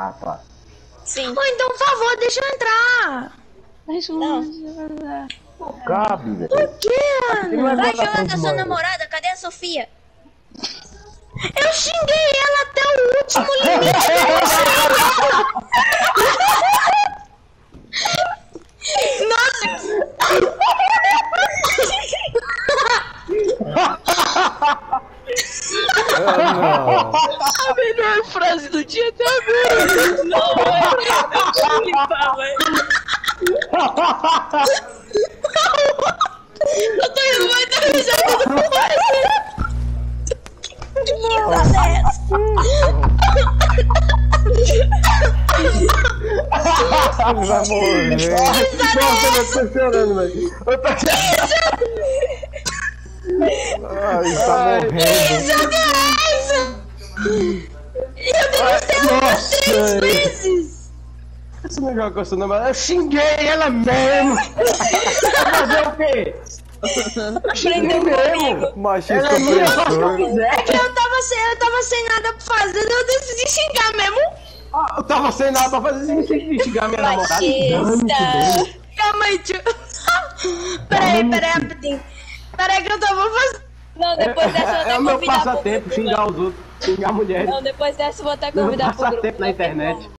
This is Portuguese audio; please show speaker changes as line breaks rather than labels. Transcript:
Ah, tá.
Sim.
Ou então, por favor, deixa eu entrar.
Deixa eu
Não.
Não cabe, velho.
Por quê,
Não é
Ana?
Vai chamar
de
da sua
mãe.
namorada, cadê a Sofia?
Eu xinguei ela até o último limite. Nossa!
Ah,
A melhor frase do dia agora. Não, velho. Limpar, velho. Eu tô indo mais da risada do
não. Vai morrer. Nossa, eu tô chorando, velho. Eu tô Ai, tá morrendo.
Vezes!
Você não joga com a sua namorada? Eu xinguei ela mesmo! Vai fazer o quê?
Aprendeu comigo.
Machista
é
é
Eu tava, sem, eu tava sem nada pra fazer, eu decidi xingar mesmo.
Ah, Eu tava sem nada pra fazer, você tem que xingar minha namorada.
Machista.
Calma aí, tio. Peraí, peraí, rapidinho. Peraí que eu tava fazendo.
Não, depois dessa eu
É, é o meu passatempo, xingar os outros, xingar mulheres.
Não, depois dessa eu vou até convidar pro grupo.
passatempo na internet.